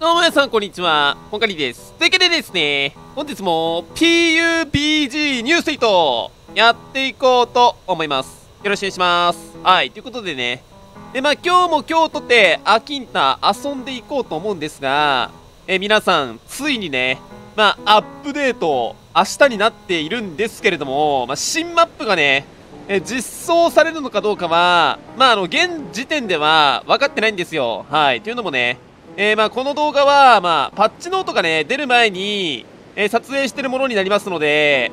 どうも皆さんこんにちは、ポンカリです。というわけでですね、本日も PUBG ニュースイートやっていこうと思います。よろしくお願いします。はい、ということでね、で、まあ今日も今日とて、アキンタ遊んでいこうと思うんですが、え皆さん、ついにね、まあアップデート、明日になっているんですけれども、まあ新マップがね、え実装されるのかどうかは、まああの、現時点では分かってないんですよ。はい。というのもね、えー、まあこの動画は、まあ、パッチノートがね、出る前に、えー、撮影してるものになりますので、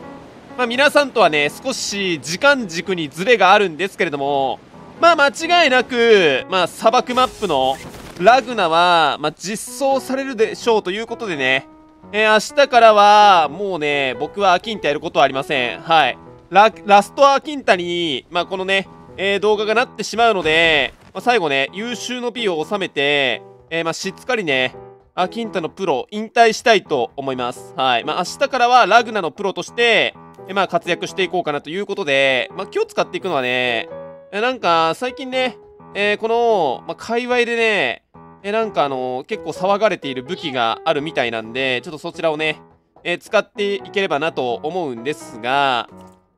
まあ、皆さんとはね、少し時間軸にズレがあるんですけれども、まあ間違いなく、まあ砂漠マップのラグナは、まあ、実装されるでしょうということでね、えー、明日からは、もうね、僕はアキンタやることはありません。はい。ララストアキンタに、まあ、このね、えー、動画がなってしまうので、まあ、最後ね、優秀の美を収めて、えー、まあ、しっかりね、アキンタのプロ、引退したいと思います。はい。まあ、明日からはラグナのプロとして、え、まあ、活躍していこうかなということで、まあ、今日使っていくのはね、え、なんか、最近ね、えー、この、まあ、界隈でね、え、なんかあのー、結構騒がれている武器があるみたいなんで、ちょっとそちらをね、えー、使っていければなと思うんですが、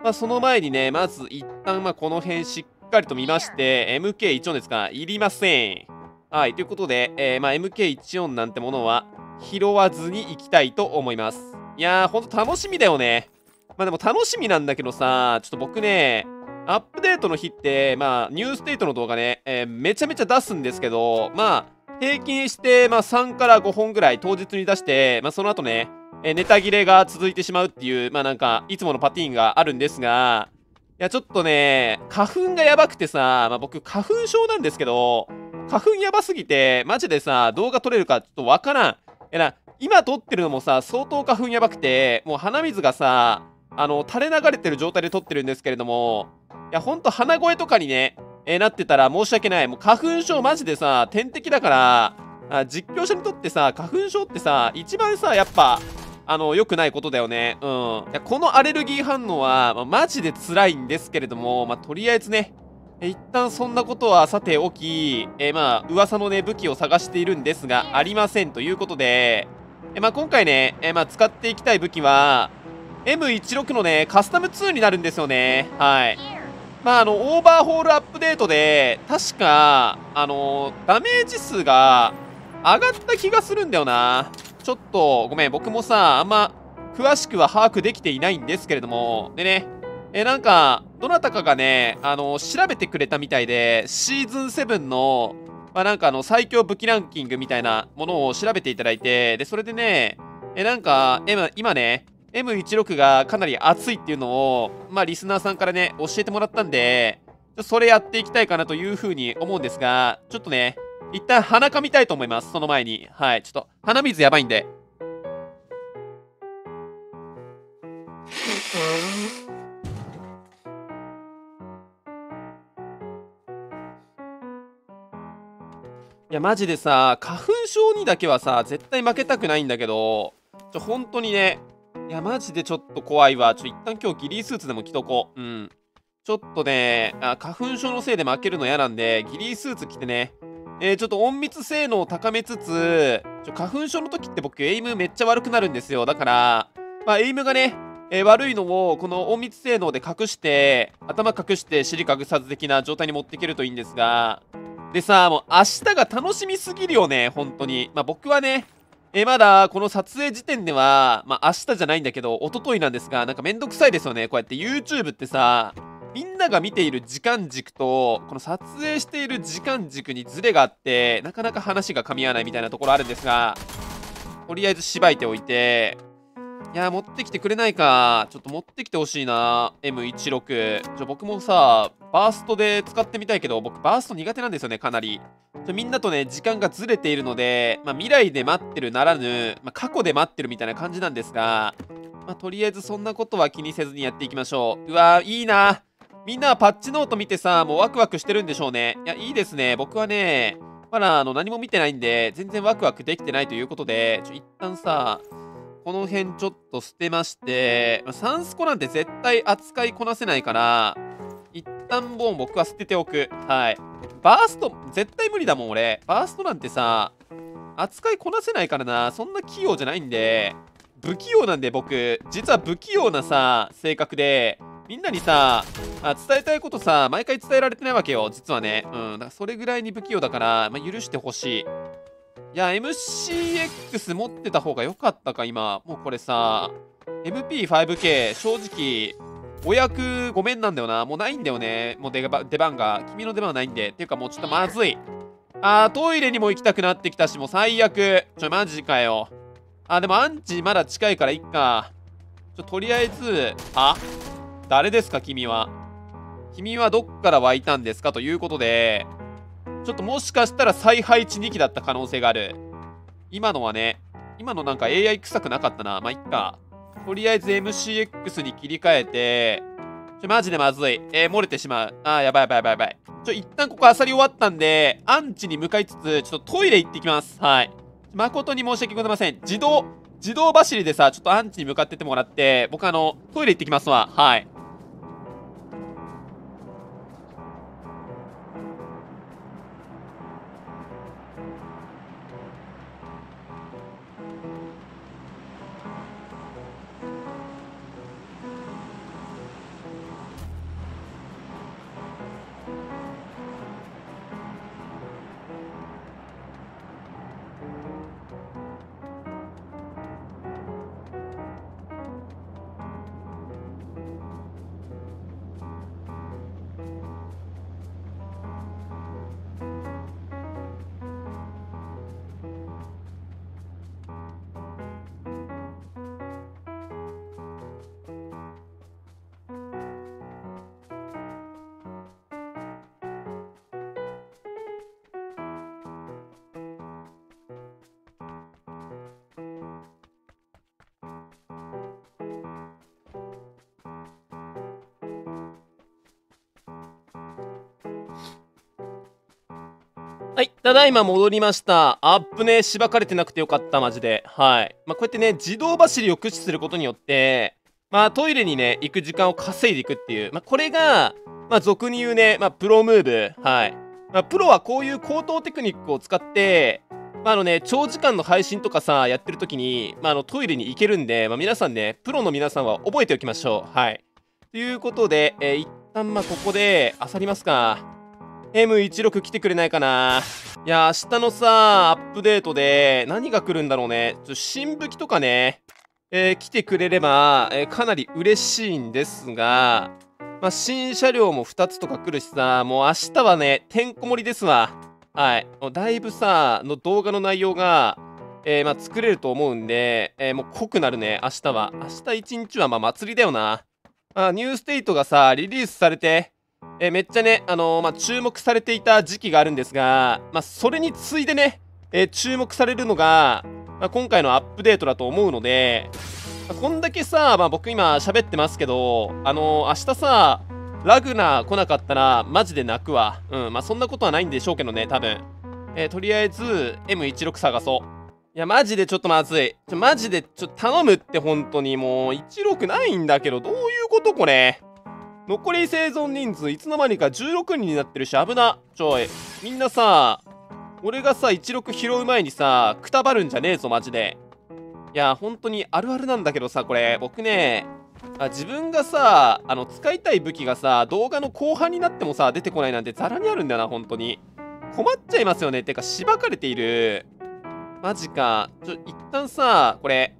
まあ、その前にね、まず一旦、まあ、この辺しっかりと見まして、MK14 ですかいりません。はい、ということで、えー、まあ、MK14 なんてものは拾わずに行きたいと思います。いやー、ほんと楽しみだよね。まあでも楽しみなんだけどさ、ちょっと僕ね、アップデートの日って、まあ、ニューステートの動画ね、えー、めちゃめちゃ出すんですけど、まあ、平均して、まあ、3から5本ぐらい当日に出して、まあ、その後ね、えー、ネタ切れが続いてしまうっていう、まあなんか、いつものパティーンがあるんですが、いや、ちょっとね、花粉がやばくてさ、まあ僕、花粉症なんですけど、花粉やばすぎて、マジでさ、動画撮れるかちょっとわからん。えな、今撮ってるのもさ、相当花粉やばくて、もう鼻水がさ、あの、垂れ流れてる状態で撮ってるんですけれども、いや、ほんと鼻声とかにね、え、なってたら申し訳ない。もう花粉症マジでさ、天敵だから、あ実況者にとってさ、花粉症ってさ、一番さ、やっぱ、あの、良くないことだよね。うん。いや、このアレルギー反応は、まあ、マジで辛いんですけれども、まあ、とりあえずね、一旦そんなことはさておき、えー、まあ噂のね武器を探しているんですがありませんということで、えー、まあ今回ね、えー、まあ使っていきたい武器は M16 のねカスタム2になるんですよね。はい。まああのオーバーホールアップデートで確かあのダメージ数が上がった気がするんだよな。ちょっとごめん僕もさあんま詳しくは把握できていないんですけれども。でねえなんかどなたかがね、あの、調べてくれたみたいで、シーズン7の、まあ、なんかあの、最強武器ランキングみたいなものを調べていただいて、で、それでね、え、なんか、今今ね、M16 がかなり熱いっていうのを、まあ、リスナーさんからね、教えてもらったんで、それやっていきたいかなというふうに思うんですが、ちょっとね、一旦鼻かみたいと思います。その前に。はい。ちょっと、鼻水やばいんで。や、マジでさ、花粉症にだけはさ、絶対負けたくないんだけど、ちょ、本当にね、いや、マジでちょっと怖いわ。ちょ、一旦今日ギリースーツでも着とこう。うん。ちょっとね、あ花粉症のせいで負けるの嫌なんで、ギリースーツ着てね、えー、ちょっと隠密性能を高めつつ、ちょ花粉症の時って僕、エイムめっちゃ悪くなるんですよ。だから、まあ、エイムがね、えー、悪いのをこの隠密性能で隠して、頭隠して尻隠さず的な状態に持っていけるといいんですが、でさ、もう明日が楽しみすぎるよね、本当に。まあ僕はね、えまだこの撮影時点では、まあ明日じゃないんだけど、一昨日なんですが、なんかめんどくさいですよね。こうやって YouTube ってさ、みんなが見ている時間軸と、この撮影している時間軸にズレがあって、なかなか話が噛み合わないみたいなところあるんですが、とりあえずしばいておいて、いや持ってきてくれないか。ちょっと持ってきてほしいな。M16。ちょ、僕もさ、バーストで使ってみたいけど、僕バースト苦手なんですよね、かなり。ちょみんなとね、時間がずれているので、まあ、未来で待ってるならぬ、まあ、過去で待ってるみたいな感じなんですが、まあ、とりあえずそんなことは気にせずにやっていきましょう。うわいいな。みんなはパッチノート見てさ、もうワクワクしてるんでしょうね。いや、いいですね。僕はね、まだあの何も見てないんで、全然ワクワクできてないということで、ちょ、一旦さ、この辺ちょっと捨てまして、サンスコなんて絶対扱いこなせないから、一旦もう僕は捨てておく。はい。バースト、絶対無理だもん、俺。バーストなんてさ、扱いこなせないからな。そんな器用じゃないんで、不器用なんで僕、実は不器用なさ、性格で、みんなにさ、あ伝えたいことさ、毎回伝えられてないわけよ、実はね。うん、だからそれぐらいに不器用だから、まあ、許してほしい。いや、MCX 持ってた方が良かったか、今。もうこれさ、MP5K、正直、お役ごめんなんだよな。もうないんだよね。もう出番が。君の出番はないんで。ていうかもうちょっとまずい。あー、トイレにも行きたくなってきたし、もう最悪。ちょ、マジかよ。あ、でもアンチまだ近いからいっか。ちょ、とりあえず、あ誰ですか、君は。君はどっから湧いたんですか？ということで、ちょっともしかしたら再配置2機だった可能性がある。今のはね、今のなんか AI 臭くなかったな。まあ、いっか。とりあえず MCX に切り替えて、ちょ、マジでまずい。えー、漏れてしまう。あー、やばいやばいやばいやばい。ちょ、一旦ここあさり終わったんで、アンチに向かいつつ、ちょっとトイレ行ってきます。はい。誠に申し訳ございません。自動、自動走りでさ、ちょっとアンチに向かってってもらって、僕あの、トイレ行ってきますわ。はい。ただいま戻りました。アップね、しばかれてなくてよかった、マジで。はい。まあ、こうやってね、自動走りを駆使することによって、まあ、トイレにね、行く時間を稼いでいくっていう。まあ、これが、まあ、俗に言うね、まあ、プロムーブ。はい。まあ、プロはこういう高等テクニックを使って、まあ、あのね、長時間の配信とかさ、やってる時に、まあ、あの、トイレに行けるんで、まあ、皆さんね、プロの皆さんは覚えておきましょう。はい。ということで、えー、一旦、まあ、ここで、漁りますか。M16 来てくれないかないや、明日のさ、アップデートで何が来るんだろうね。ちょ新武器とかね、えー、来てくれれば、えー、かなり嬉しいんですが、まあ、新車両も2つとか来るしさ、もう明日はね、てんこ盛りですわ。はい。だいぶさ、の動画の内容が、えー、まあ、作れると思うんで、えもう濃くなるね、明日は。明日一日はまあ祭りだよな。あ、ニューステイトがさ、リリースされて、えめっちゃね、あのー、まあ、注目されていた時期があるんですが、まあ、それに次いでね、え、注目されるのが、まあ、今回のアップデートだと思うので、ま、こんだけさ、まあ、僕今喋ってますけど、あのー、明日さ、ラグナー来なかったらマジで泣くわ。うん、まあそんなことはないんでしょうけどね、多分。えー、とりあえず M16 探そう。いや、マジでちょっとまずい。ちょ、マジでちょっと頼むって本当にもう16ないんだけど、どういうことこれ？残り生存人数いつの間にか16人になってるし危なちょい。みんなさ俺がさ16拾う前にさくたばるんじゃねえぞマジで。いや本当にあるあるなんだけどさこれ僕ねあ自分がさあの使いたい武器がさ動画の後半になってもさ出てこないなんてザラにあるんだよな本当に。困っちゃいますよね。てかしばかれている。マジか。ちょ一旦さこれ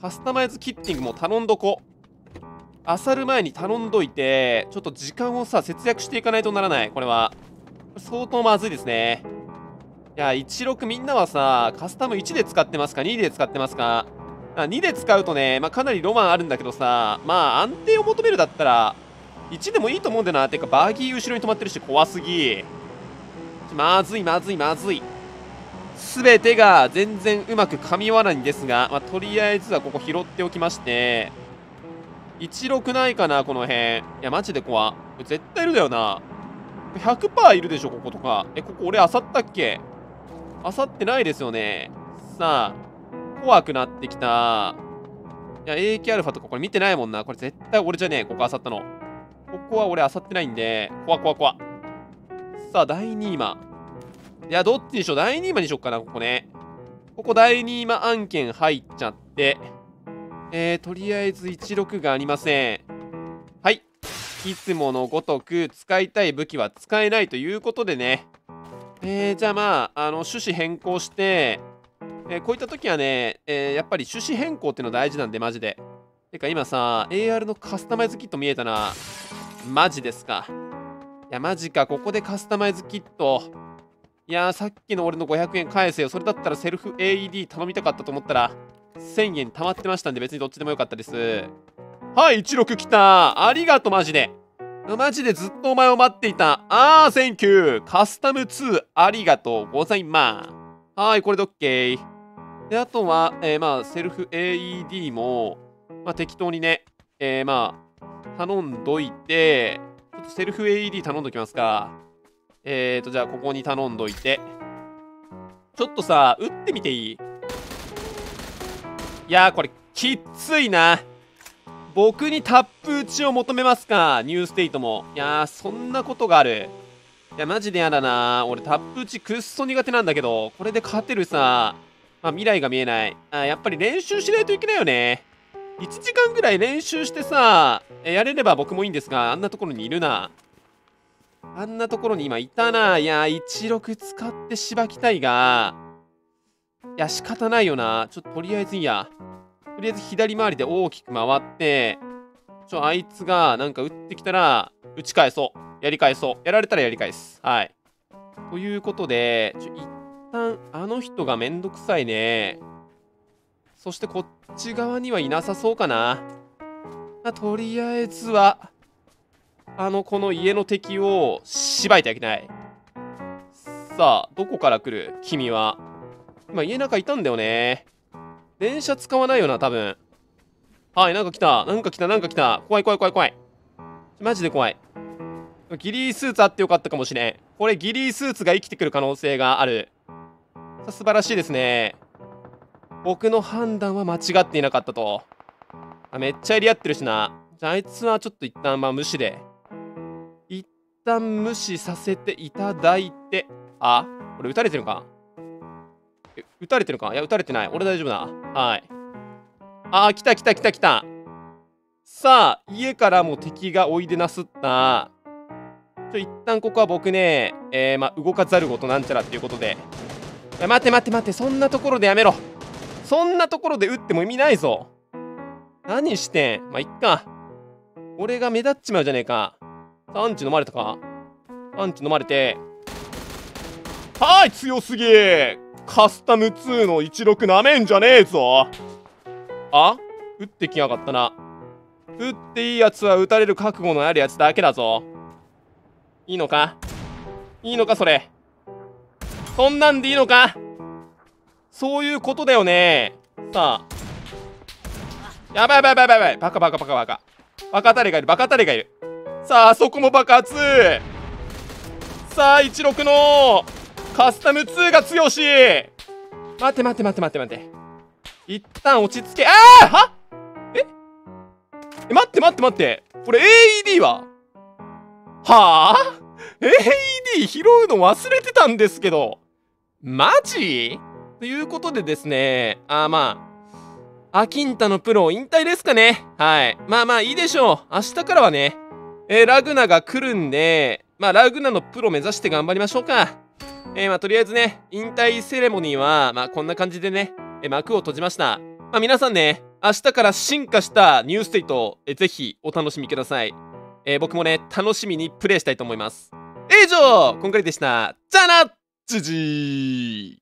カスタマイズキッティングも頼んどこ。漁る前に頼んどいて、ちょっと時間をさ、節約していかないとならない。これは。相当まずいですね。いや、16みんなはさ、カスタム1で使ってますか ?2 で使ってますか ?2 で使うとね、まあ、かなりロマンあるんだけどさ、まあ安定を求めるだったら、1でもいいと思うんだよな。てか、バーギー後ろに止まってるし、怖すぎ。まずい、まずい、まずい。すべてが全然うまく噛み合わないんですが、まあ、とりあえずはここ拾っておきまして、16ないかな、この辺。いや、マジで怖絶対いるだよな。100%いるでしょ、こことか。え、ここ俺漁ったっけ？漁ってないですよね。さあ、怖くなってきた。いや、AKα とかこれ見てないもんな。これ絶対俺じゃねえ、ここ漁ったの。ここは俺漁ってないんで、怖怖怖。さあ、第2位マ。いや、どっちにしよう。第2位マにしよっかな、ここね。ここ第2今案件入っちゃって、えー、とりあえず16がありません。はい。いつものごとく使いたい武器は使えないということでね。えー、じゃあまあ、あの、趣旨変更して、えー、こういった時はね、え、やっぱり趣旨変更っての大事なんで、マジで。てか今さ、AR のカスタマイズキット見えたな。マジですか。いや、マジか。ここでカスタマイズキット。いやさっきの俺の500円返せよ。それだったらセルフ AED 頼みたかったと思ったら、1000円貯まってましたんで別にどっちでもよかったです。はい、16来た。ありがとう、マジで。マジでずっとお前を待っていた。あー、 Thank you。カスタム2、ありがとうございます。はい、これで OK。で、あとは、えー、まあ、セルフ AED も、まあ、適当にね、えー、まあ、頼んどいて、ちょっとセルフ AED 頼んどきますか。えーと、じゃあ、ここに頼んどいて。ちょっとさ、撃ってみていい？いやー、これ、きついな。僕にタップ打ちを求めますかニューステイトも。いやー、そんなことがある。いや、マジでやだな俺タップ打ちくっそ苦手なんだけど、これで勝てるさ、まあ、未来が見えない。あ、やっぱり練習しないといけないよね。1時間ぐらい練習してさ、やれれば僕もいいんですが、あんなところにいるな。あんなところに今いたな。いや、16使ってしばきたいが、いや、仕方ないよな。ちょっととりあえずいいや。とりあえず左回りで大きく回って、ちょ、あいつがなんか撃ってきたら、打ち返そう。やり返そう。やられたらやり返す。はい。ということで、ちょ、一旦、あの人がめんどくさいね。そしてこっち側にはいなさそうかな。あ、とりあえずは、あの、この家の敵をしばいてあげたい。さあ、どこから来る？君は。今家中いたんだよね。電車使わないよな、多分。はい、なんか来た。なんか来た、なんか来た。怖い怖い怖い怖い。マジで怖い。ギリースーツあってよかったかもしれん。これギリースーツが生きてくる可能性がある。さ、素晴らしいですね。僕の判断は間違っていなかったと。あ、めっちゃやり合ってるしな。じゃあ、あいつはちょっと一旦まあ無視で。一旦無視させていただいて。あ、これ撃たれてるのか、撃たれてるか？いや、撃たれてない。俺大丈夫だ。はい。あー、来た来た来た来た。さあ、家からも敵がおいでなすった。ちょ、一旦ここは僕ね、えー、まあ、動かざるごとなんちゃらっていうことで。いや、待って待って待って、そんなところでやめろ。そんなところで撃っても意味ないぞ。何してん？まあ、いっか。俺が目立っちまうじゃねえか。アンチ飲まれたか？アンチ飲まれて。はい強すぎカスタム2の16なめんじゃねえぞあ？撃ってきやがったな。撃っていいやつは撃たれる覚悟のあるやつだけだぞ。いいのか？いいのかそれ。そんなんでいいのか？そういうことだよね。さあ。やばいやばいやばいやばい。バカバカバカバカ。バカ誰がいるバカ誰がいる。さあ、あそこも爆発さあ、16のカスタム2が強し待て待て待て待て待て。一旦落ち着け、ああは？え？え、待って待って待って。これ AED は？はあ ?AED 拾うの忘れてたんですけど。マジ？ということでですね、あまあ、アキンタのプロ引退ですかね。はい。まあまあいいでしょう。明日からはね、えー、ラグナが来るんで、まあ、ラグナのプロ目指して頑張りましょうか。えー、まあ、とりあえずね、引退セレモニーは、まあ、こんな感じでね、え、幕を閉じました。まあ、皆さんね、明日から進化したニューステイト、えー、ぜひお楽しみください。えー、僕もね、楽しみにプレイしたいと思います。以上、今回でした。じゃあなじじー